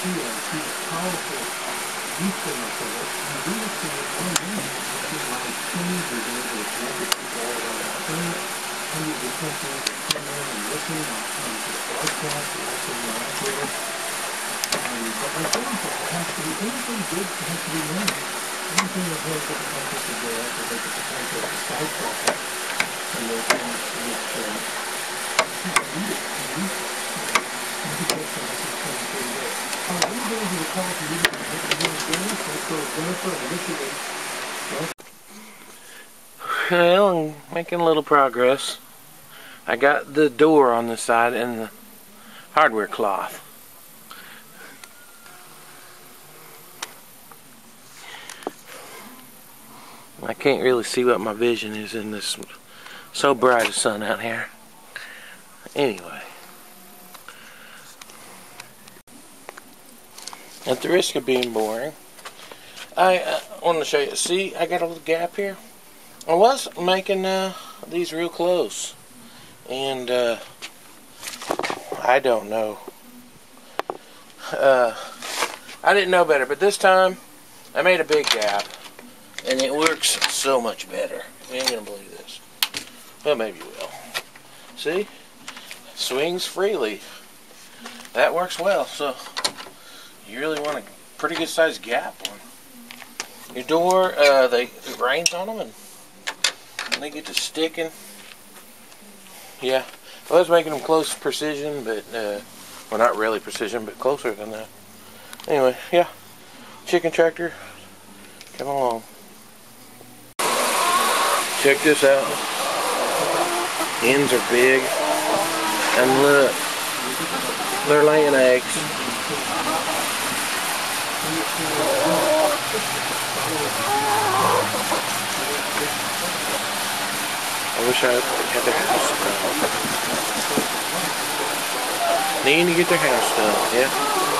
see it, see the powerful usefulness of it. And do this thing at one minute. It's like change, going to look at people all around the planet. Hundreds of companies that come in and listen on, on this broadcast, they also with us. Um, but like anything, it has to be, anything good has to be learned. Anything that has the potential to go up, or has the potential to sidestep it, and those things which, um, people need it, and use it. Well, I'm making a little progress. I got the door on the side and the hardware cloth. I can't really see what my vision is in this so bright a sun out here. Anyway. At the risk of being boring, I uh, want to show you. See, I got a little gap here. I was making uh, these real close, and uh, I don't know. Uh, I didn't know better, but this time I made a big gap, and it works so much better. You ain't gonna believe this. Well, maybe you will. See? Swings freely. That works well, so you really want a pretty good sized gap one. Your door, uh, they it rains on them and they get to sticking. Yeah, I was making them close precision, but uh, well, not really precision, but closer than that. Anyway, yeah, chicken tractor, come along. Check this out. Hens are big, and look, they're laying eggs. I wish I had their house done. Need to get their house done, yeah.